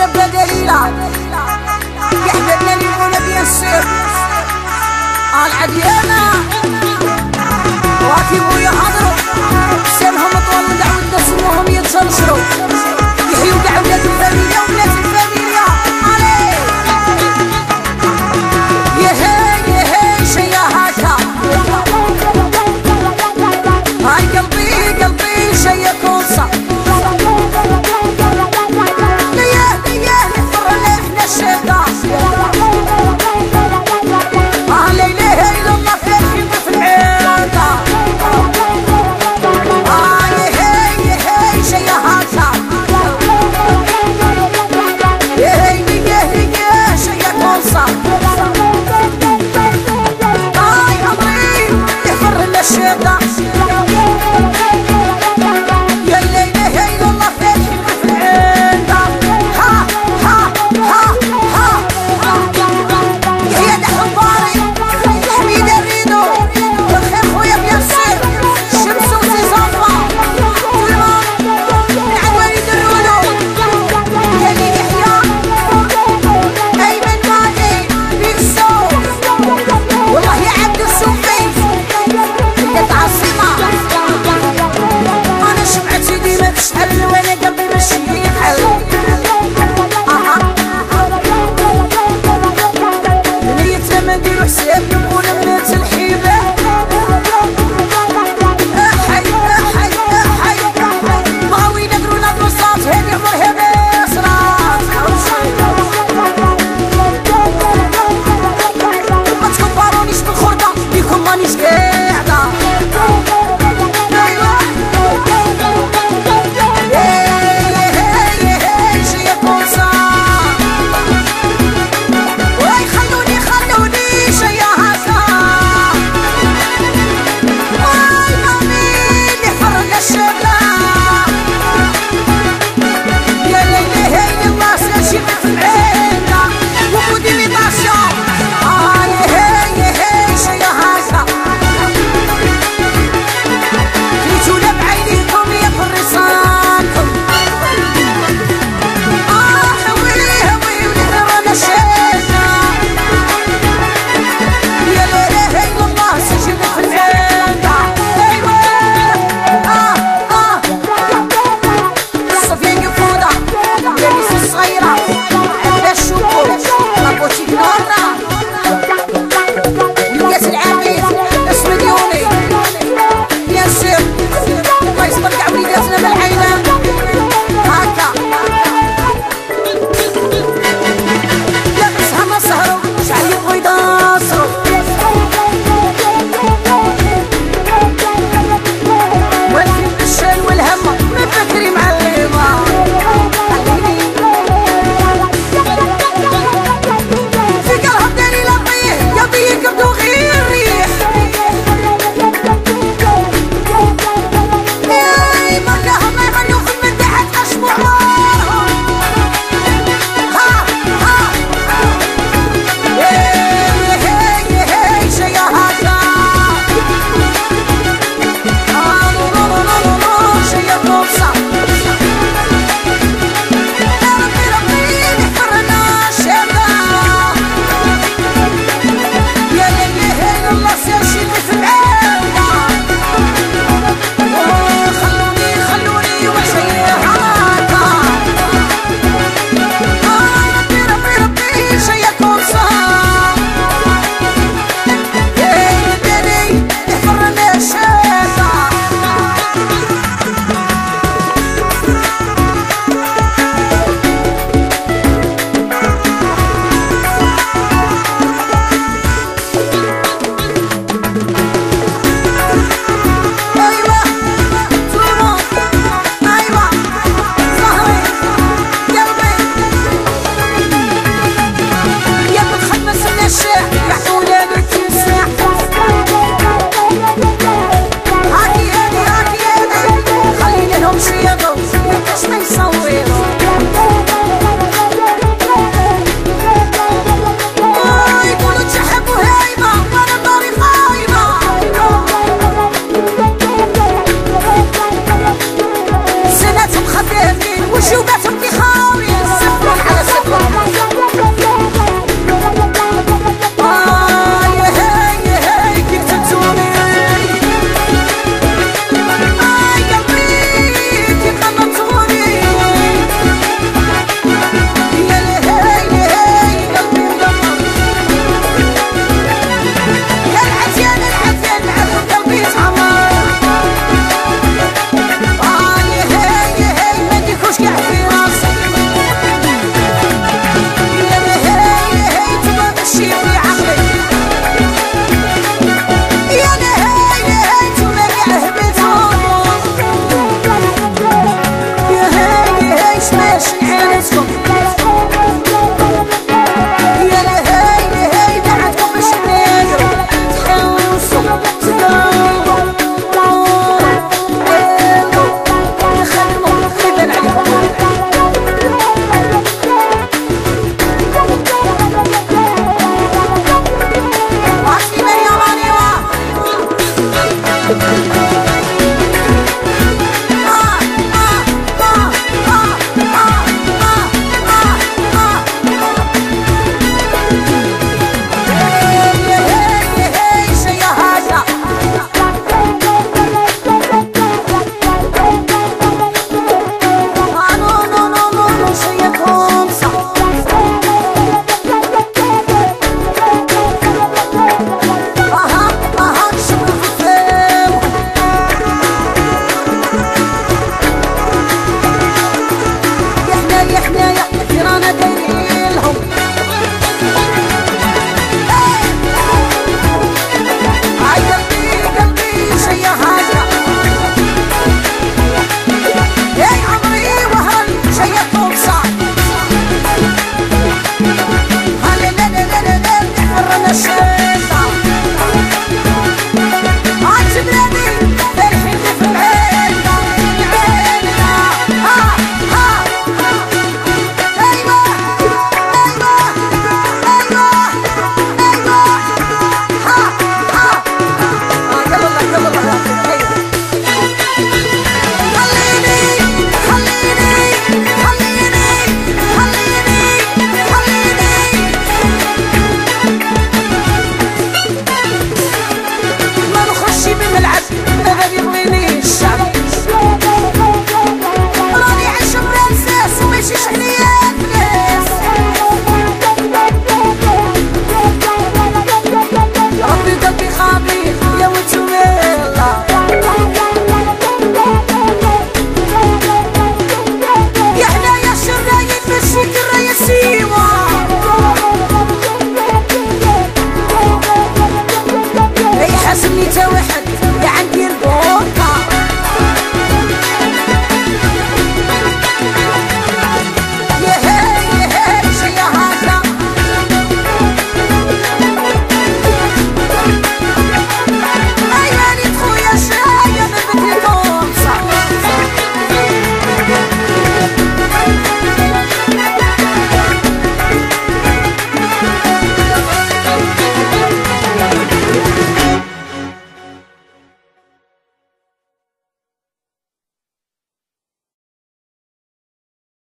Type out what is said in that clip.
شابة دليلة يحببنا ليمونة بيان سير العديانة وأتي بويا sempre